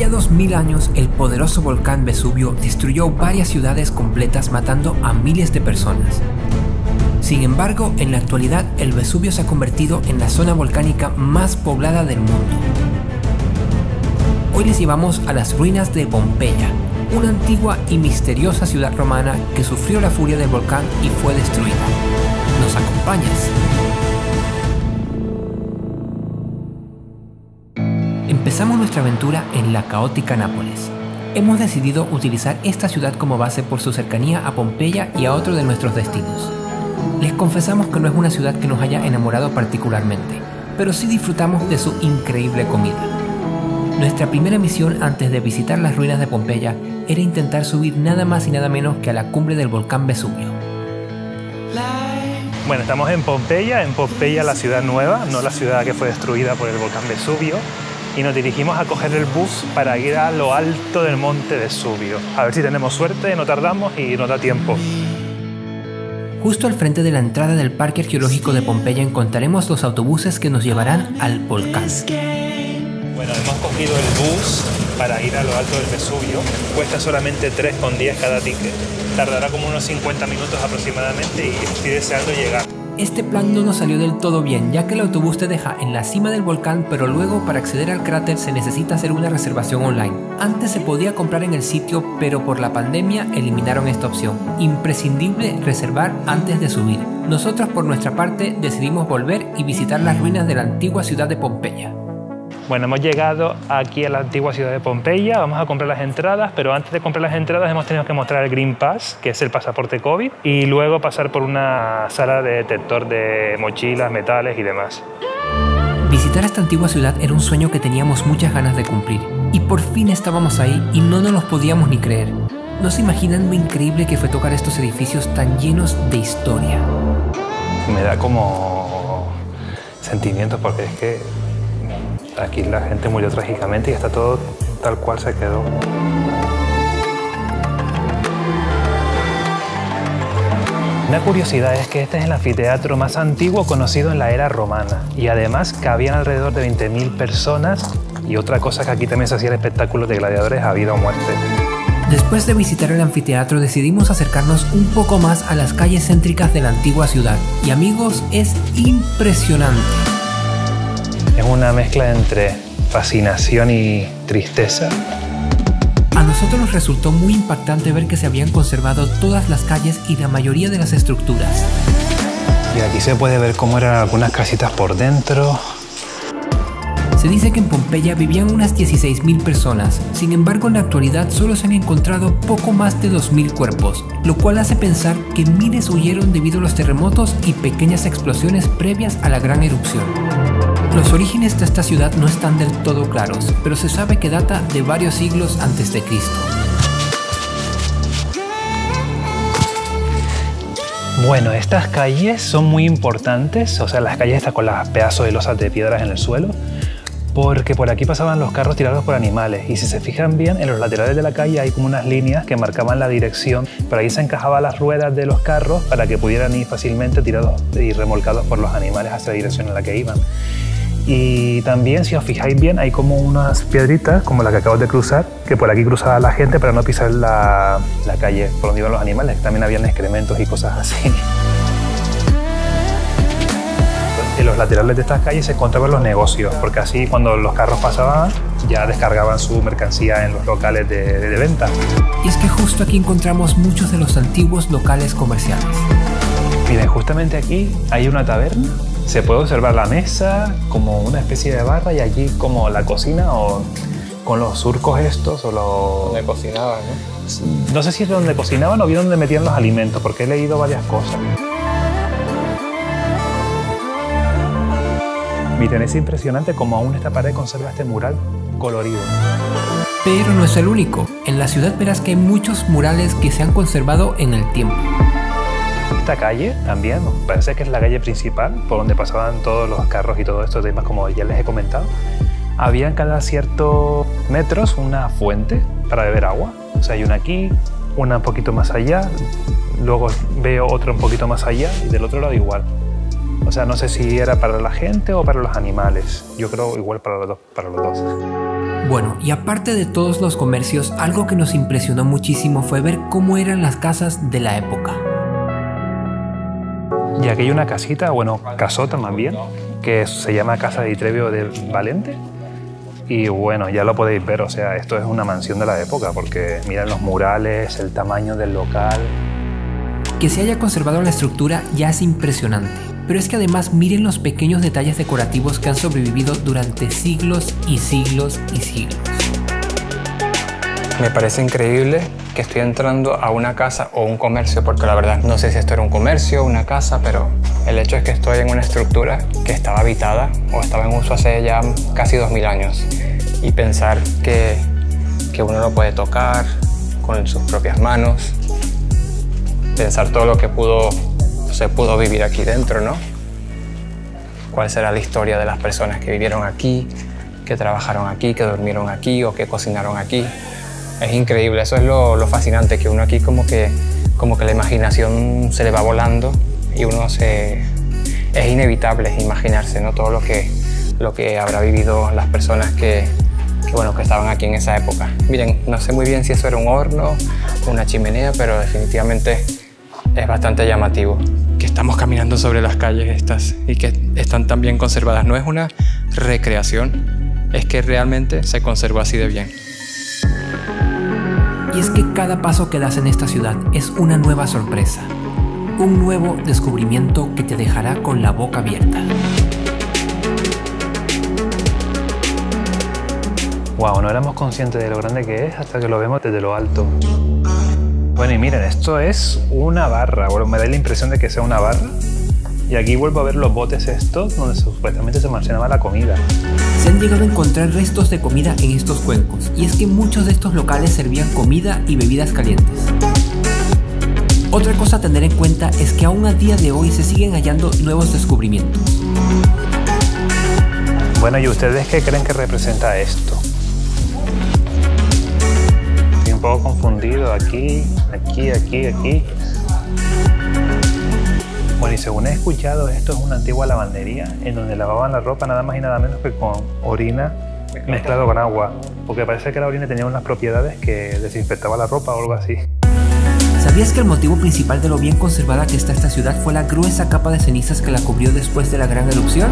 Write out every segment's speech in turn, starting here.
ya 2000 años, el poderoso volcán Vesubio destruyó varias ciudades completas matando a miles de personas. Sin embargo, en la actualidad el Vesubio se ha convertido en la zona volcánica más poblada del mundo. Hoy les llevamos a las ruinas de Pompeya, una antigua y misteriosa ciudad romana que sufrió la furia del volcán y fue destruida. ¿Nos acompañas? Empezamos nuestra aventura en la caótica Nápoles. Hemos decidido utilizar esta ciudad como base por su cercanía a Pompeya y a otro de nuestros destinos. Les confesamos que no es una ciudad que nos haya enamorado particularmente, pero sí disfrutamos de su increíble comida. Nuestra primera misión antes de visitar las ruinas de Pompeya era intentar subir nada más y nada menos que a la cumbre del volcán Vesubio. Bueno, estamos en Pompeya, en Pompeya la ciudad nueva, no la ciudad que fue destruida por el volcán Vesubio, y nos dirigimos a coger el bus para ir a lo alto del monte Vesubio. A ver si tenemos suerte, no tardamos y nos da tiempo. Justo al frente de la entrada del Parque Arqueológico de Pompeya encontraremos los autobuses que nos llevarán al volcán. Bueno, hemos cogido el bus para ir a lo alto del Vesubio. Cuesta solamente 3,10 cada ticket. Tardará como unos 50 minutos aproximadamente y estoy deseando llegar. Este plan no nos salió del todo bien, ya que el autobús te deja en la cima del volcán, pero luego para acceder al cráter se necesita hacer una reservación online. Antes se podía comprar en el sitio, pero por la pandemia eliminaron esta opción. Imprescindible reservar antes de subir. Nosotros por nuestra parte decidimos volver y visitar las ruinas de la antigua ciudad de Pompeya. Bueno, hemos llegado aquí a la antigua ciudad de Pompeya, vamos a comprar las entradas, pero antes de comprar las entradas hemos tenido que mostrar el Green Pass, que es el pasaporte COVID, y luego pasar por una sala de detector de mochilas, metales y demás. Visitar esta antigua ciudad era un sueño que teníamos muchas ganas de cumplir, y por fin estábamos ahí y no nos los podíamos ni creer. No se imaginan lo increíble que fue tocar estos edificios tan llenos de historia. Me da como sentimientos porque es que Aquí la gente murió trágicamente y está todo tal cual se quedó. Una curiosidad es que este es el anfiteatro más antiguo conocido en la era romana y además cabían alrededor de 20.000 personas y otra cosa que aquí también se hacía el espectáculo de gladiadores a vida o muerte. Después de visitar el anfiteatro decidimos acercarnos un poco más a las calles céntricas de la antigua ciudad y amigos es impresionante. Es una mezcla entre fascinación y tristeza. A nosotros nos resultó muy impactante ver que se habían conservado todas las calles y la mayoría de las estructuras. Y aquí se puede ver cómo eran algunas casitas por dentro. Se dice que en Pompeya vivían unas 16.000 personas, sin embargo en la actualidad solo se han encontrado poco más de 2.000 cuerpos, lo cual hace pensar que miles huyeron debido a los terremotos y pequeñas explosiones previas a la gran erupción. Los orígenes de esta ciudad no están del todo claros, pero se sabe que data de varios siglos antes de Cristo. Bueno, estas calles son muy importantes, o sea, las calles están con los pedazos de losas de piedras en el suelo, porque por aquí pasaban los carros tirados por animales y si se fijan bien, en los laterales de la calle hay como unas líneas que marcaban la dirección, por ahí se encajaban las ruedas de los carros para que pudieran ir fácilmente tirados y remolcados por los animales hacia la dirección en la que iban. Y también, si os fijáis bien, hay como unas piedritas, como la que acabo de cruzar, que por aquí cruzaba la gente para no pisar la, la calle por donde iban los animales. También habían excrementos y cosas así. En los laterales de estas calles se encontraban los negocios, porque así cuando los carros pasaban ya descargaban su mercancía en los locales de, de venta. Y es que justo aquí encontramos muchos de los antiguos locales comerciales. Miren, justamente aquí hay una taberna se puede observar la mesa como una especie de barra y allí como la cocina o con los surcos estos o los... Donde cocinaban, ¿no? No sé si es donde cocinaban o bien donde metían los alimentos, porque he leído varias cosas. Miren, es impresionante cómo aún esta pared conserva este mural colorido. Pero no es el único. En la ciudad verás que hay muchos murales que se han conservado en el tiempo. Esta calle también, parece que es la calle principal, por donde pasaban todos los carros y todos estos temas, como ya les he comentado. Había en cada ciertos metros una fuente para beber agua. O sea, hay una aquí, una un poquito más allá, luego veo otra un poquito más allá y del otro lado igual. O sea, no sé si era para la gente o para los animales. Yo creo igual para los dos. Para los dos. Bueno, y aparte de todos los comercios, algo que nos impresionó muchísimo fue ver cómo eran las casas de la época. Y aquí hay una casita, bueno, casota más bien, que se llama Casa de Itrevio de Valente. Y bueno, ya lo podéis ver, o sea, esto es una mansión de la época, porque miren los murales, el tamaño del local. Que se haya conservado la estructura ya es impresionante, pero es que además miren los pequeños detalles decorativos que han sobrevivido durante siglos y siglos y siglos. Me parece increíble que estoy entrando a una casa o un comercio, porque la verdad no sé si esto era un comercio o una casa, pero el hecho es que estoy en una estructura que estaba habitada o estaba en uso hace ya casi 2000 años. Y pensar que, que uno lo puede tocar con sus propias manos, pensar todo lo que pudo, se pudo vivir aquí dentro, ¿no? ¿Cuál será la historia de las personas que vivieron aquí, que trabajaron aquí, que durmieron aquí o que cocinaron aquí? Es increíble, eso es lo, fascinante, que uno aquí como que, como que la imaginación se le va volando y uno se... Es inevitable imaginarse ¿no? todo lo que, lo que habrá vivido las personas que, que, bueno, que estaban aquí en esa época. Miren, no sé muy bien si eso era un horno, una chimenea, pero definitivamente es bastante llamativo. Que estamos caminando sobre las calles estas y que están tan bien conservadas. No es una recreación, es que realmente se conservó así de bien. Y es que cada paso que das en esta ciudad es una nueva sorpresa, un nuevo descubrimiento que te dejará con la boca abierta. Wow, no éramos conscientes de lo grande que es hasta que lo vemos desde lo alto. Bueno, y miren, esto es una barra. Bueno, me da la impresión de que sea una barra. Y aquí vuelvo a ver los botes estos donde supuestamente se almacenaba la comida. Se han llegado a encontrar restos de comida en estos cuencos, y es que muchos de estos locales servían comida y bebidas calientes. Otra cosa a tener en cuenta es que aún a día de hoy se siguen hallando nuevos descubrimientos. Bueno, ¿y ustedes qué creen que representa esto? Estoy un poco confundido aquí, aquí, aquí, aquí. Bueno, y según he escuchado, esto es una antigua lavandería en donde lavaban la ropa nada más y nada menos que con orina mezclado con agua, porque parece que la orina tenía unas propiedades que desinfectaba la ropa o algo así. ¿Sabías que el motivo principal de lo bien conservada que está esta ciudad fue la gruesa capa de cenizas que la cubrió después de la gran erupción?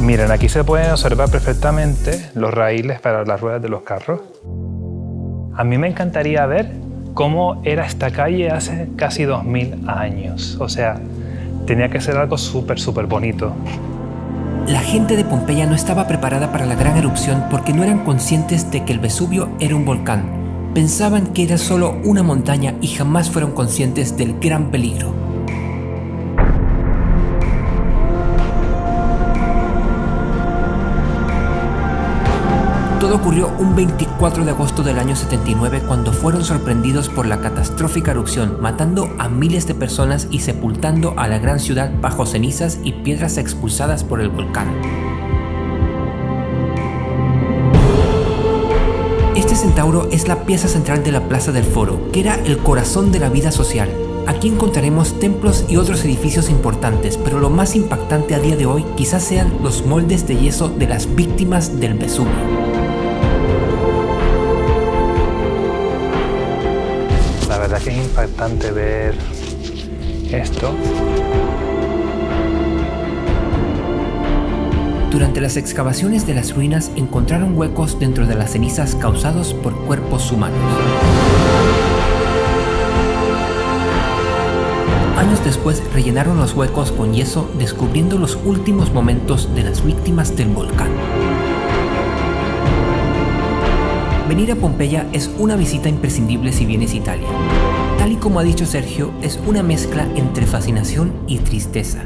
Miren, aquí se pueden observar perfectamente los raíles para las ruedas de los carros. A mí me encantaría ver cómo era esta calle hace casi 2000 años. O sea, tenía que ser algo súper, súper bonito. La gente de Pompeya no estaba preparada para la gran erupción porque no eran conscientes de que el Vesubio era un volcán. Pensaban que era solo una montaña y jamás fueron conscientes del gran peligro. Todo ocurrió un 24 de agosto del año 79 cuando fueron sorprendidos por la catastrófica erupción, matando a miles de personas y sepultando a la gran ciudad bajo cenizas y piedras expulsadas por el volcán. Este centauro es la pieza central de la Plaza del Foro, que era el corazón de la vida social. Aquí encontraremos templos y otros edificios importantes, pero lo más impactante a día de hoy quizás sean los moldes de yeso de las víctimas del Vesubio. Que es impactante ver esto. Durante las excavaciones de las ruinas encontraron huecos dentro de las cenizas causados por cuerpos humanos. Años después rellenaron los huecos con yeso descubriendo los últimos momentos de las víctimas del volcán. Venir a Pompeya es una visita imprescindible si vienes a Italia. Tal y como ha dicho Sergio, es una mezcla entre fascinación y tristeza.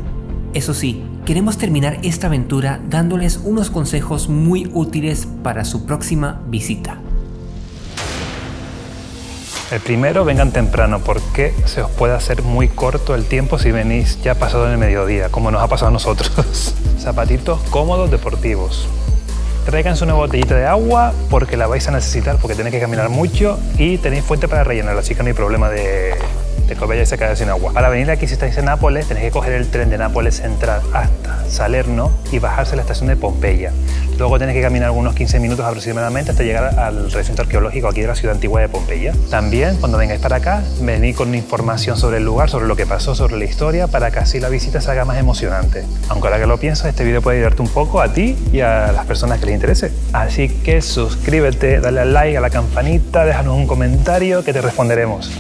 Eso sí, queremos terminar esta aventura dándoles unos consejos muy útiles para su próxima visita. El primero, vengan temprano porque se os puede hacer muy corto el tiempo si venís ya pasado el mediodía, como nos ha pasado a nosotros. Zapatitos cómodos deportivos. Tráiganse una botellita de agua porque la vais a necesitar porque tenéis que caminar mucho y tenéis fuente para rellenar, así que no hay problema de, de Corbella y se queda sin agua. Para venir aquí, si estáis en Nápoles, tenéis que coger el tren de Nápoles Central hasta Salerno y bajarse a la estación de Pompeya. Luego tenéis que caminar unos 15 minutos aproximadamente hasta llegar al recinto arqueológico aquí de la ciudad antigua de Pompeya. También, cuando vengáis para acá, venid con información sobre el lugar, sobre lo que pasó, sobre la historia, para que así la visita se haga más emocionante. Aunque ahora que lo pienso, este vídeo puede ayudarte un poco a ti y a las personas que les interese. Así que suscríbete, dale al like, a la campanita, déjanos un comentario que te responderemos.